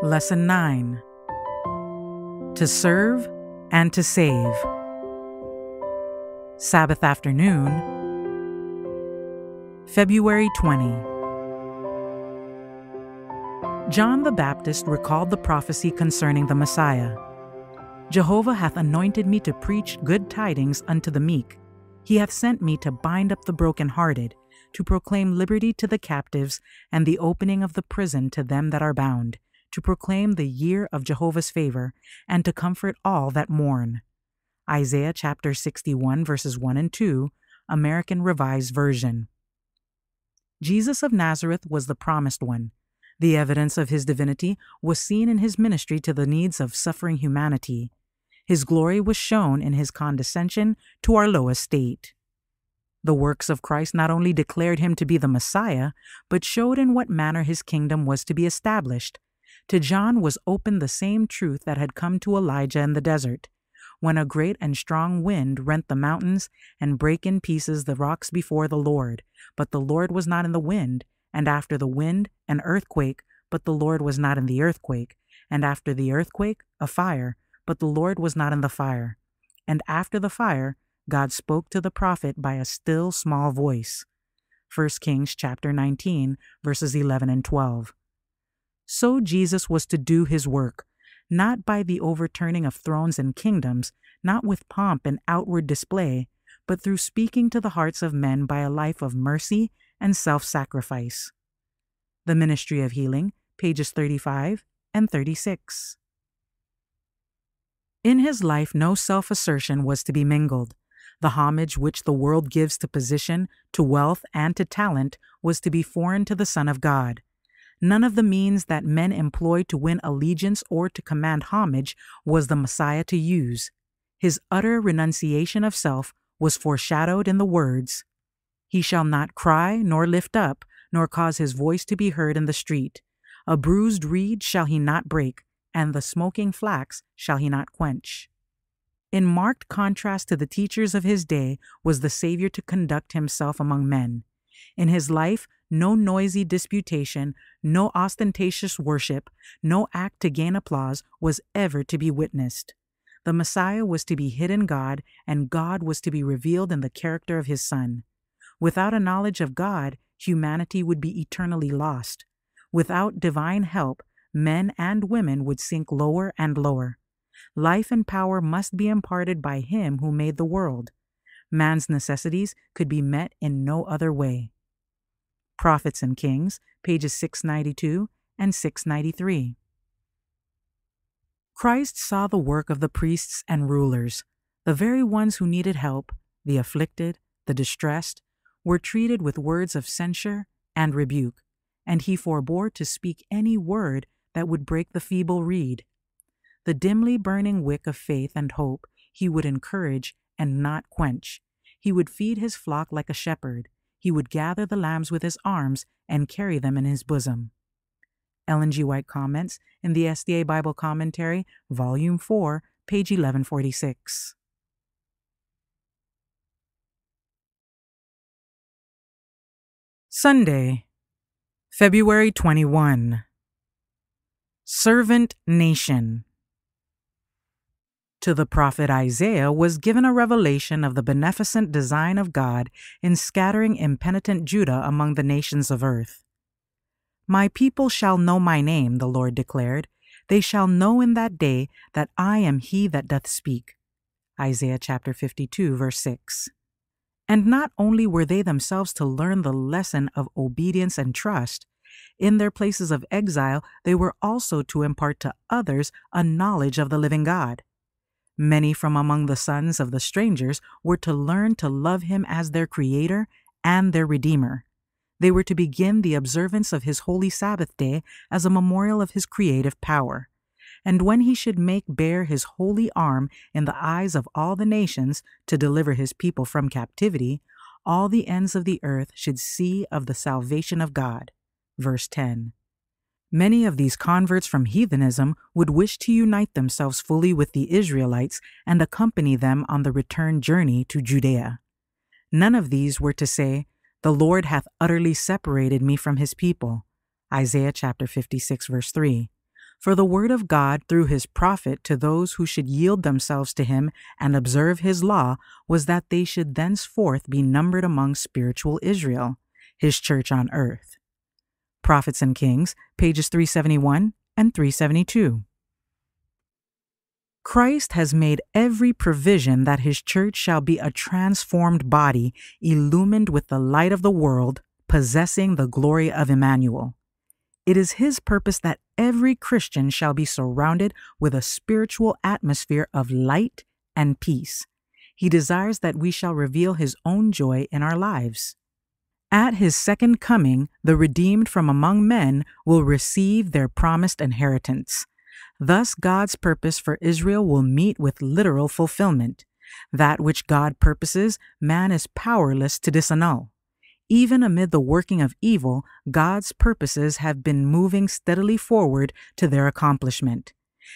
Lesson 9 To Serve and to Save. Sabbath afternoon, February 20. John the Baptist recalled the prophecy concerning the Messiah. Jehovah hath anointed me to preach good tidings unto the meek. He hath sent me to bind up the brokenhearted, to proclaim liberty to the captives, and the opening of the prison to them that are bound, to proclaim the year of Jehovah's favor, and to comfort all that mourn. Isaiah chapter 61, verses 1 and 2, American Revised Version. Jesus of Nazareth was the promised one. The evidence of his divinity was seen in his ministry to the needs of suffering humanity. His glory was shown in his condescension to our low estate. The works of Christ not only declared him to be the Messiah, but showed in what manner his kingdom was to be established. To John was opened the same truth that had come to Elijah in the desert, when a great and strong wind rent the mountains and brake in pieces the rocks before the Lord. But the Lord was not in the wind, and after the wind, an earthquake, but the Lord was not in the earthquake, and after the earthquake, a fire, but the Lord was not in the fire. And after the fire, God spoke to the prophet by a still small voice. 1 Kings chapter 19 verses 11 and 12. So Jesus was to do his work, not by the overturning of thrones and kingdoms, not with pomp and outward display, but through speaking to the hearts of men by a life of mercy and self sacrifice. The Ministry of Healing, pages 35 and 36. In his life, no self assertion was to be mingled. The homage which the world gives to position, to wealth, and to talent was to be foreign to the Son of God. None of the means that men employed to win allegiance or to command homage was the Messiah to use. His utter renunciation of self was foreshadowed in the words, He shall not cry nor lift up, nor cause his voice to be heard in the street. A bruised reed shall he not break, and the smoking flax shall he not quench. In marked contrast to the teachers of his day was the Savior to conduct himself among men. In his life, no noisy disputation, no ostentatious worship, no act to gain applause was ever to be witnessed. The Messiah was to be hid in God, and God was to be revealed in the character of his Son. Without a knowledge of God, humanity would be eternally lost. Without divine help, men and women would sink lower and lower. Life and power must be imparted by Him who made the world. Man's necessities could be met in no other way. Prophets and Kings, pages 692 and 693. Christ saw the work of the priests and rulers. The very ones who needed help, the afflicted, the distressed, were treated with words of censure and rebuke, and he forbore to speak any word that would break the feeble reed. The dimly burning wick of faith and hope he would encourage and not quench. He would feed his flock like a shepherd. He would gather the lambs with his arms and carry them in his bosom. Ellen G. White comments in the SDA Bible Commentary, Volume 4, page 1146. Sunday, February 21. Servant Nation. To the prophet Isaiah was given a revelation of the beneficent design of God in scattering impenitent Judah among the nations of earth. My people shall know my name, the Lord declared. They shall know in that day that I am he that doth speak. Isaiah chapter 52, verse 6. And not only were they themselves to learn the lesson of obedience and trust, in their places of exile, they were also to impart to others a knowledge of the living God. Many from among the sons of the strangers were to learn to love him as their Creator and their Redeemer. They were to begin the observance of his holy Sabbath day as a memorial of his creative power. And when he should make bare his holy arm in the eyes of all the nations to deliver his people from captivity, all the ends of the earth should see of the salvation of God verse 10. Many of these converts from heathenism would wish to unite themselves fully with the Israelites and accompany them on the return journey to Judea. None of these were to say, The Lord hath utterly separated me from his people. Isaiah chapter 56, verse 3. For the word of God through his prophet to those who should yield themselves to him and observe his law was that they should thenceforth be numbered among spiritual Israel, his church on earth. Prophets and Kings, pages 371 and 372. Christ has made every provision that his church shall be a transformed body, illumined with the light of the world, possessing the glory of Emmanuel. It is his purpose that every Christian shall be surrounded with a spiritual atmosphere of light and peace. He desires that we shall reveal his own joy in our lives. At his second coming, the redeemed from among men will receive their promised inheritance. Thus, God's purpose for Israel will meet with literal fulfillment. That which God purposes, man is powerless to disannul. Even amid the working of evil, God's purposes have been moving steadily forward to their accomplishment.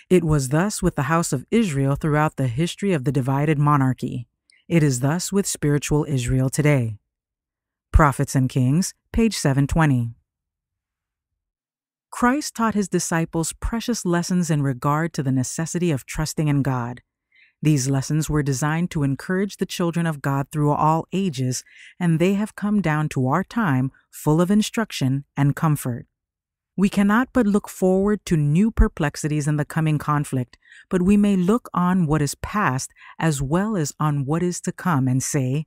It was thus with the house of Israel throughout the history of the divided monarchy. It is thus with spiritual Israel today. Prophets and Kings, page 720. Christ taught his disciples precious lessons in regard to the necessity of trusting in God. These lessons were designed to encourage the children of God through all ages, and they have come down to our time full of instruction and comfort. We cannot but look forward to new perplexities in the coming conflict, but we may look on what is past as well as on what is to come and say,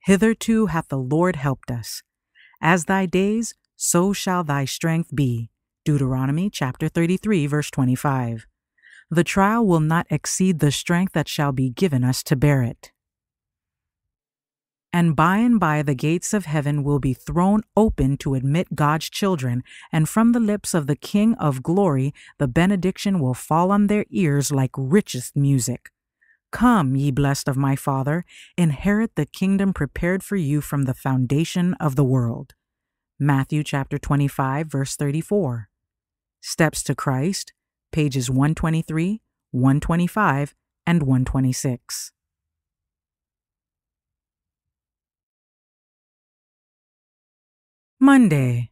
Hitherto hath the Lord helped us. As thy days, so shall thy strength be. Deuteronomy chapter 33, verse 25 the trial will not exceed the strength that shall be given us to bear it. And by and by the gates of heaven will be thrown open to admit God's children, and from the lips of the King of glory the benediction will fall on their ears like richest music. Come, ye blessed of my Father, inherit the kingdom prepared for you from the foundation of the world. Matthew chapter 25 verse 34. Steps to Christ, pages 123, 125, and 126. Monday,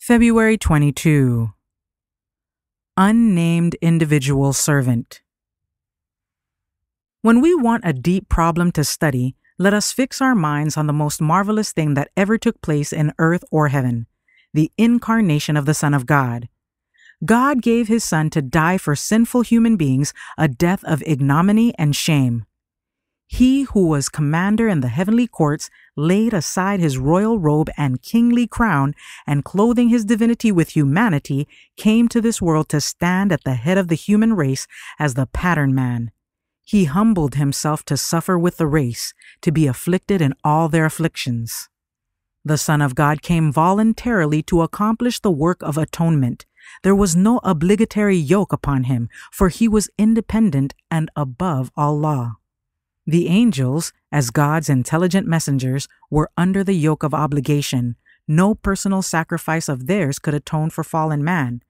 February 22. Unnamed Individual Servant. When we want a deep problem to study, let us fix our minds on the most marvelous thing that ever took place in earth or heaven the incarnation of the Son of God. God gave his Son to die for sinful human beings a death of ignominy and shame. He who was commander in the heavenly courts laid aside his royal robe and kingly crown, and clothing his divinity with humanity, came to this world to stand at the head of the human race as the pattern man. He humbled himself to suffer with the race, to be afflicted in all their afflictions. The Son of God came voluntarily to accomplish the work of atonement, there was no obligatory yoke upon him, for he was independent and above all law. The angels, as God's intelligent messengers, were under the yoke of obligation. No personal sacrifice of theirs could atone for fallen man.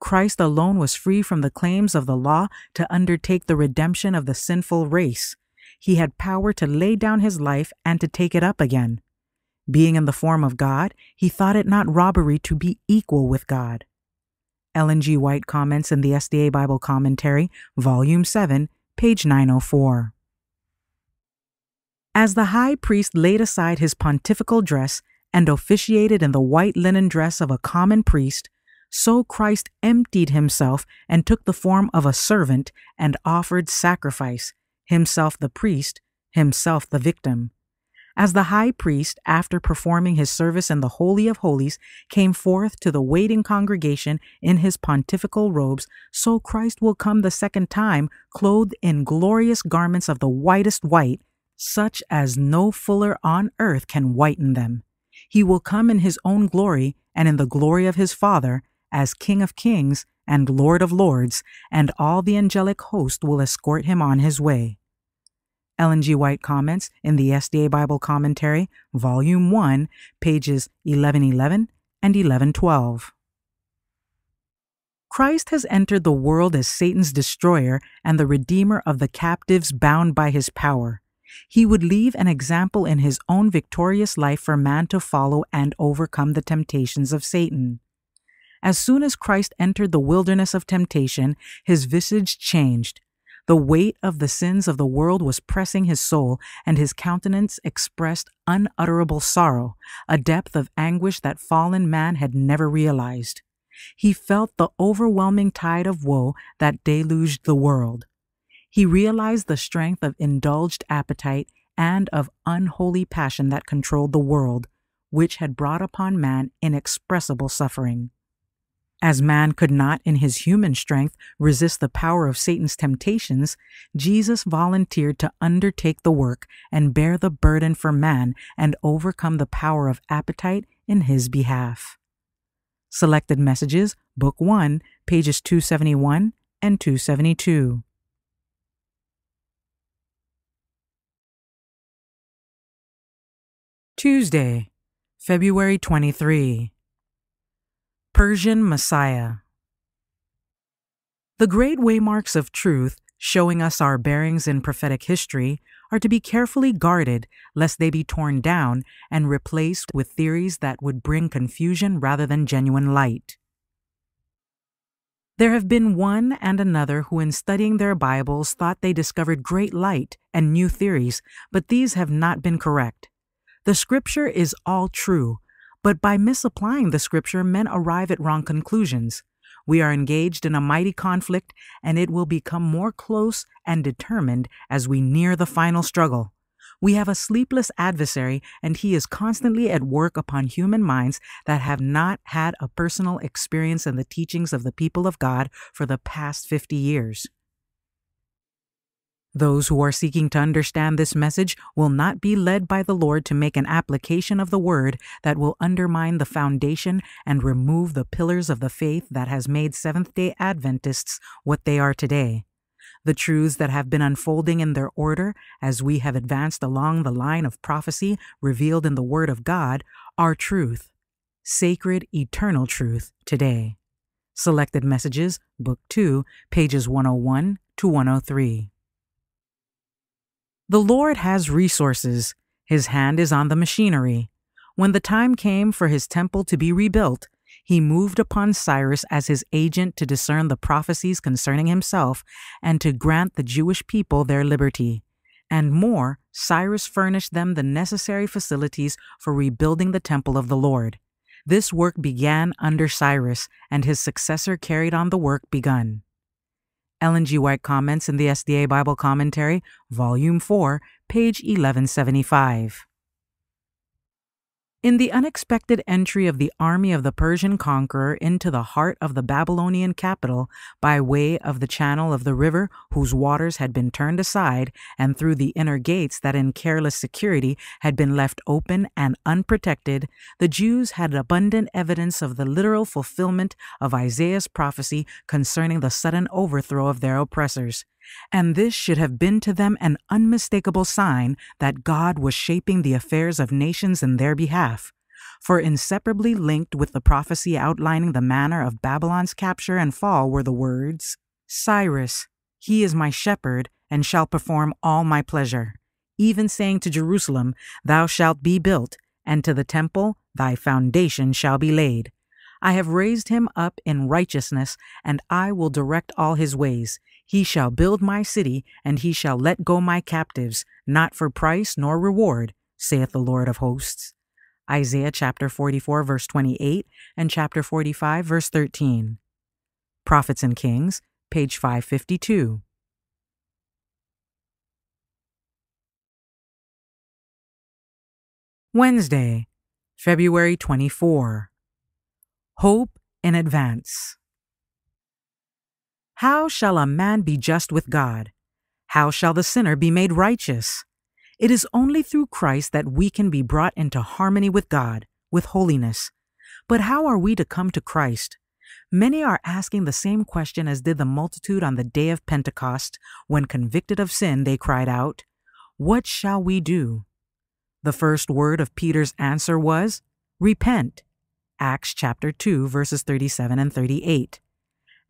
Christ alone was free from the claims of the law to undertake the redemption of the sinful race. He had power to lay down his life and to take it up again. Being in the form of God, he thought it not robbery to be equal with God. Ellen G. White comments in the SDA Bible Commentary, Volume 7, page 904. As the high priest laid aside his pontifical dress and officiated in the white linen dress of a common priest, so Christ emptied himself and took the form of a servant and offered sacrifice, himself the priest, himself the victim. As the high priest, after performing his service in the Holy of Holies, came forth to the waiting congregation in his pontifical robes, so Christ will come the second time, clothed in glorious garments of the whitest white, such as no fuller on earth can whiten them. He will come in his own glory and in the glory of his Father, as King of kings and Lord of lords, and all the angelic host will escort him on his way. Ellen G. White comments in the SDA Bible Commentary, Volume 1, pages 1111 and 1112. Christ has entered the world as Satan's destroyer and the redeemer of the captives bound by his power. He would leave an example in his own victorious life for man to follow and overcome the temptations of Satan. As soon as Christ entered the wilderness of temptation, his visage changed. The weight of the sins of the world was pressing his soul, and his countenance expressed unutterable sorrow, a depth of anguish that fallen man had never realized. He felt the overwhelming tide of woe that deluged the world. He realized the strength of indulged appetite and of unholy passion that controlled the world, which had brought upon man inexpressible suffering. As man could not, in his human strength, resist the power of Satan's temptations, Jesus volunteered to undertake the work and bear the burden for man and overcome the power of appetite in his behalf. Selected Messages, Book 1, pages 271 and 272. Tuesday, February 23. Persian Messiah. The great waymarks of truth, showing us our bearings in prophetic history, are to be carefully guarded lest they be torn down and replaced with theories that would bring confusion rather than genuine light. There have been one and another who, in studying their Bibles, thought they discovered great light and new theories, but these have not been correct. The scripture is all true, but by misapplying the scripture, men arrive at wrong conclusions. We are engaged in a mighty conflict, and it will become more close and determined as we near the final struggle. We have a sleepless adversary, and he is constantly at work upon human minds that have not had a personal experience in the teachings of the people of God for the past 50 years. Those who are seeking to understand this message will not be led by the Lord to make an application of the word that will undermine the foundation and remove the pillars of the faith that has made Seventh day Adventists what they are today. The truths that have been unfolding in their order as we have advanced along the line of prophecy revealed in the Word of God are truth, sacred, eternal truth today. Selected Messages, Book 2, pages 101 to 103. The Lord has resources. His hand is on the machinery. When the time came for his temple to be rebuilt, he moved upon Cyrus as his agent to discern the prophecies concerning himself and to grant the Jewish people their liberty. And more, Cyrus furnished them the necessary facilities for rebuilding the temple of the Lord. This work began under Cyrus, and his successor carried on the work begun. Ellen G. White comments in the SDA Bible Commentary, Volume 4, page 1175. In the unexpected entry of the army of the Persian conqueror into the heart of the Babylonian capital by way of the channel of the river whose waters had been turned aside, and through the inner gates that in careless security had been left open and unprotected, the Jews had abundant evidence of the literal fulfillment of Isaiah's prophecy concerning the sudden overthrow of their oppressors and this should have been to them an unmistakable sign that God was shaping the affairs of nations in their behalf. For inseparably linked with the prophecy outlining the manner of Babylon's capture and fall were the words Cyrus, he is my shepherd, and shall perform all my pleasure. Even saying to Jerusalem, Thou shalt be built, and to the temple, Thy foundation shall be laid. I have raised him up in righteousness, and I will direct all his ways. He shall build my city, and he shall let go my captives, not for price nor reward, saith the Lord of hosts. Isaiah chapter 44, verse 28, and chapter 45, verse 13. Prophets and Kings, page 552. Wednesday, February 24. Hope in Advance. How shall a man be just with God? How shall the sinner be made righteous? It is only through Christ that we can be brought into harmony with God, with holiness. But how are we to come to Christ? Many are asking the same question as did the multitude on the day of Pentecost, when convicted of sin, they cried out, What shall we do? The first word of Peter's answer was, Repent. Acts chapter 2, verses 37 and 38.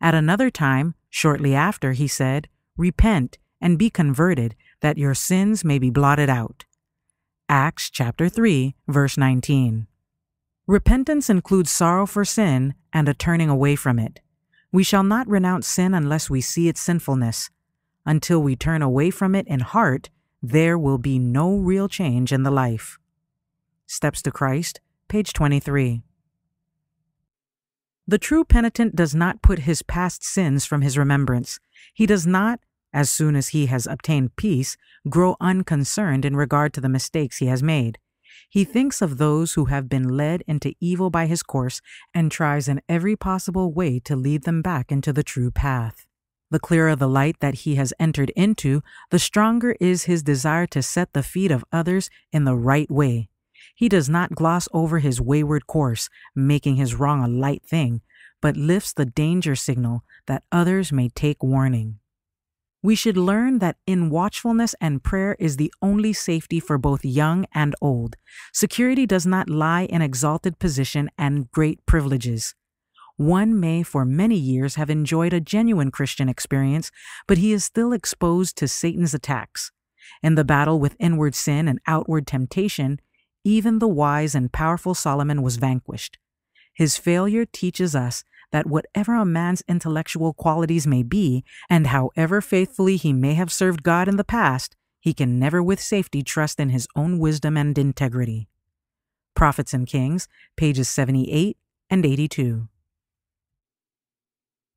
At another time, Shortly after, he said, Repent and be converted, that your sins may be blotted out. Acts chapter 3, verse 19. Repentance includes sorrow for sin and a turning away from it. We shall not renounce sin unless we see its sinfulness. Until we turn away from it in heart, there will be no real change in the life. Steps to Christ, page 23. The true penitent does not put his past sins from his remembrance. He does not, as soon as he has obtained peace, grow unconcerned in regard to the mistakes he has made. He thinks of those who have been led into evil by his course and tries in every possible way to lead them back into the true path. The clearer the light that he has entered into, the stronger is his desire to set the feet of others in the right way. He does not gloss over his wayward course, making his wrong a light thing, but lifts the danger signal that others may take warning. We should learn that in watchfulness and prayer is the only safety for both young and old. Security does not lie in exalted position and great privileges. One may for many years have enjoyed a genuine Christian experience, but he is still exposed to Satan's attacks. In the battle with inward sin and outward temptation, even the wise and powerful Solomon was vanquished. His failure teaches us that whatever a man's intellectual qualities may be, and however faithfully he may have served God in the past, he can never with safety trust in his own wisdom and integrity. Prophets and Kings, pages 78 and 82.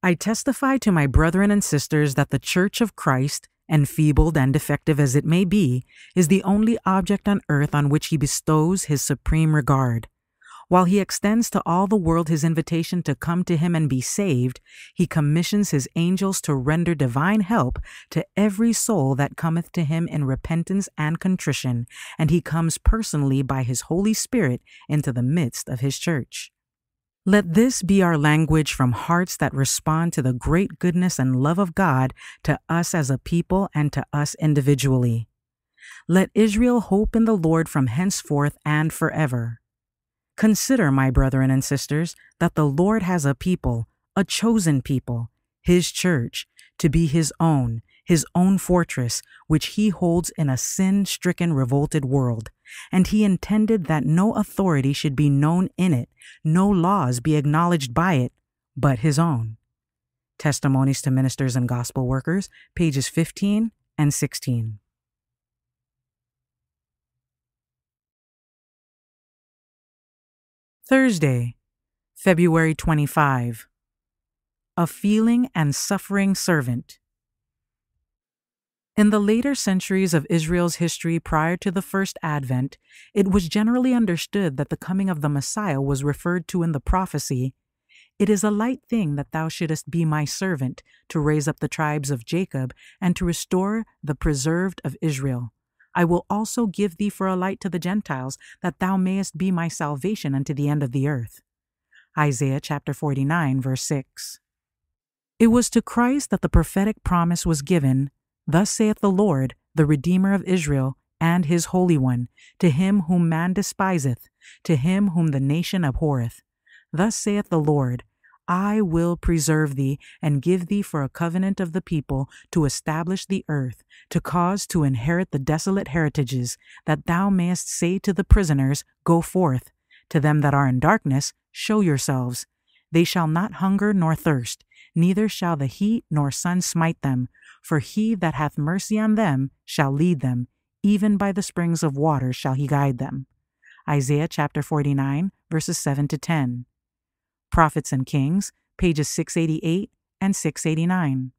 I testify to my brethren and sisters that the Church of Christ, enfeebled and defective as it may be, is the only object on earth on which he bestows his supreme regard. While he extends to all the world his invitation to come to him and be saved, he commissions his angels to render divine help to every soul that cometh to him in repentance and contrition, and he comes personally by his Holy Spirit into the midst of his church. Let this be our language from hearts that respond to the great goodness and love of God to us as a people and to us individually. Let Israel hope in the Lord from henceforth and forever. Consider, my brethren and sisters, that the Lord has a people, a chosen people, his church, to be his own, his own fortress, which he holds in a sin stricken, revolted world. And he intended that no authority should be known in it, no laws be acknowledged by it, but his own. Testimonies to Ministers and Gospel Workers, pages 15 and 16. Thursday, February 25. A feeling and suffering servant. In the later centuries of Israel's history prior to the first advent, it was generally understood that the coming of the Messiah was referred to in the prophecy It is a light thing that thou shouldest be my servant to raise up the tribes of Jacob and to restore the preserved of Israel. I will also give thee for a light to the Gentiles, that thou mayest be my salvation unto the end of the earth. Isaiah chapter 49, verse 6. It was to Christ that the prophetic promise was given Thus saith the Lord, the Redeemer of Israel, and his Holy One, to him whom man despiseth, to him whom the nation abhorreth. Thus saith the Lord, I will preserve thee and give thee for a covenant of the people to establish the earth, to cause to inherit the desolate heritages, that thou mayest say to the prisoners, Go forth. To them that are in darkness, show yourselves. They shall not hunger nor thirst, neither shall the heat nor sun smite them. For he that hath mercy on them shall lead them, even by the springs of water shall he guide them. Isaiah chapter 49, verses 7 to 10. Prophets and Kings, pages 688 and 689.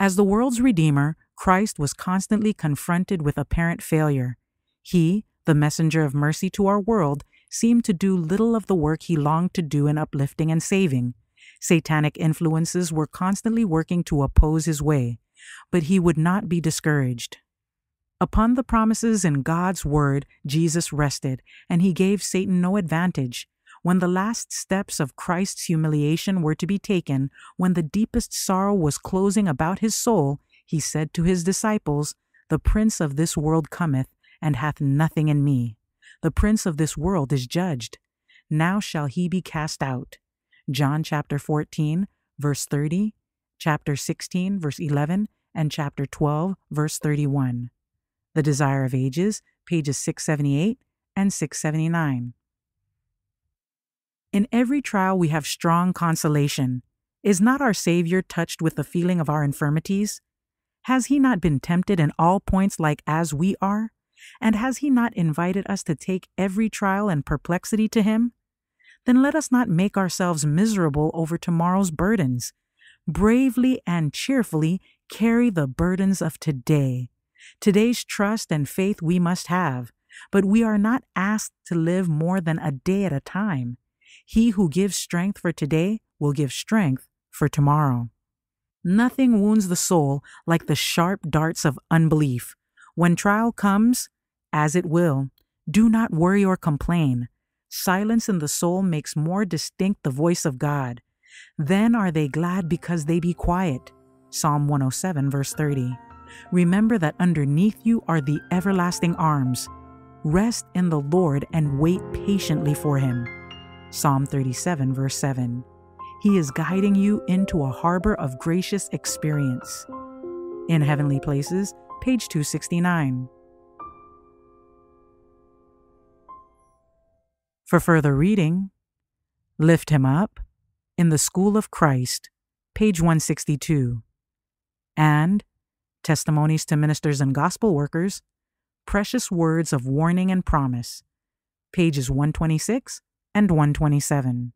As the world's Redeemer, Christ was constantly confronted with apparent failure. He, the messenger of mercy to our world, seemed to do little of the work he longed to do in uplifting and saving. Satanic influences were constantly working to oppose his way, but he would not be discouraged. Upon the promises in God's word, Jesus rested, and he gave Satan no advantage. When the last steps of Christ's humiliation were to be taken, when the deepest sorrow was closing about his soul, he said to his disciples, The prince of this world cometh, and hath nothing in me. The prince of this world is judged. Now shall he be cast out. John chapter 14, verse 30, chapter 16, verse 11, and chapter 12, verse 31. The Desire of Ages, pages 678 and 679. In every trial, we have strong consolation. Is not our Savior touched with the feeling of our infirmities? Has he not been tempted in all points like as we are? And has he not invited us to take every trial and perplexity to him? Then let us not make ourselves miserable over tomorrow's burdens. Bravely and cheerfully carry the burdens of today. Today's trust and faith we must have, but we are not asked to live more than a day at a time. He who gives strength for today will give strength for tomorrow. Nothing wounds the soul like the sharp darts of unbelief. When trial comes, as it will, do not worry or complain. Silence in the soul makes more distinct the voice of God. Then are they glad because they be quiet. Psalm 107, verse 30. Remember that underneath you are the everlasting arms. Rest in the Lord and wait patiently for him. Psalm 37, verse 7. He is guiding you into a harbor of gracious experience. In Heavenly Places, page 269. For further reading, Lift Him Up in the School of Christ, page 162, and Testimonies to Ministers and Gospel Workers, Precious Words of Warning and Promise, pages 126 and 127.